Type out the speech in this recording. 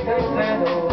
estoy